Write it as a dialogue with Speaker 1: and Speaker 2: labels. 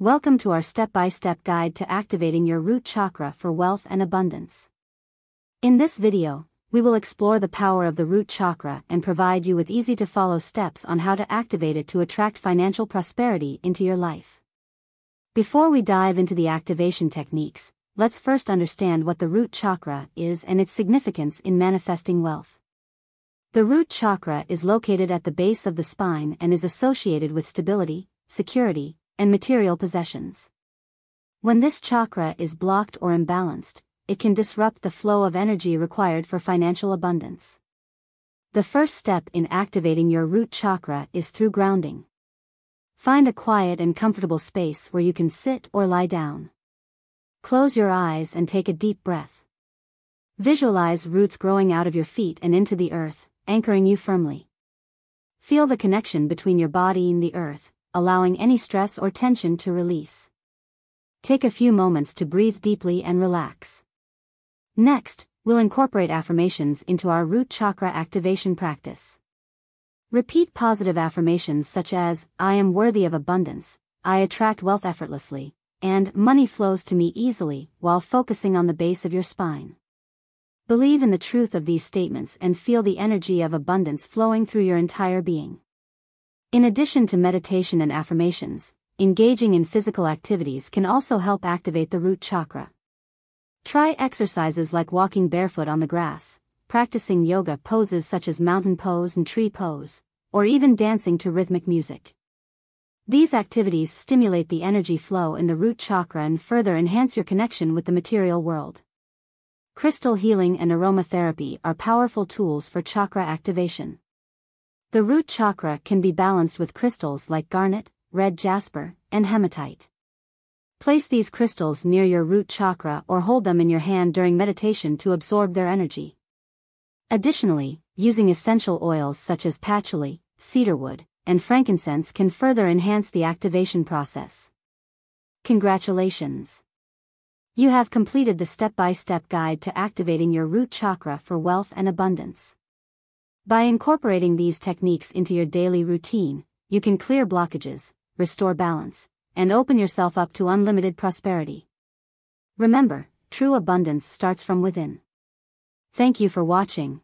Speaker 1: Welcome to our step-by-step guide to activating your root chakra for wealth and abundance. In this video, we will explore the power of the root chakra and provide you with easy-to-follow steps on how to activate it to attract financial prosperity into your life. Before we dive into the activation techniques, let's first understand what the root chakra is and its significance in manifesting wealth. The root chakra is located at the base of the spine and is associated with stability, security, and material possessions. When this chakra is blocked or imbalanced, it can disrupt the flow of energy required for financial abundance. The first step in activating your root chakra is through grounding. Find a quiet and comfortable space where you can sit or lie down. Close your eyes and take a deep breath. Visualize roots growing out of your feet and into the earth, anchoring you firmly. Feel the connection between your body and the earth, allowing any stress or tension to release. Take a few moments to breathe deeply and relax. Next, we'll incorporate affirmations into our root chakra activation practice. Repeat positive affirmations such as, I am worthy of abundance, I attract wealth effortlessly, and money flows to me easily while focusing on the base of your spine. Believe in the truth of these statements and feel the energy of abundance flowing through your entire being. In addition to meditation and affirmations, engaging in physical activities can also help activate the root chakra. Try exercises like walking barefoot on the grass, practicing yoga poses such as mountain pose and tree pose, or even dancing to rhythmic music. These activities stimulate the energy flow in the root chakra and further enhance your connection with the material world. Crystal healing and aromatherapy are powerful tools for chakra activation. The root chakra can be balanced with crystals like garnet, red jasper, and hematite. Place these crystals near your root chakra or hold them in your hand during meditation to absorb their energy. Additionally, using essential oils such as patchouli, cedarwood, and frankincense can further enhance the activation process. Congratulations! You have completed the step-by-step guide to activating your root chakra for wealth and abundance. By incorporating these techniques into your daily routine, you can clear blockages, restore balance, and open yourself up to unlimited prosperity. Remember, true abundance starts from within. Thank you for watching.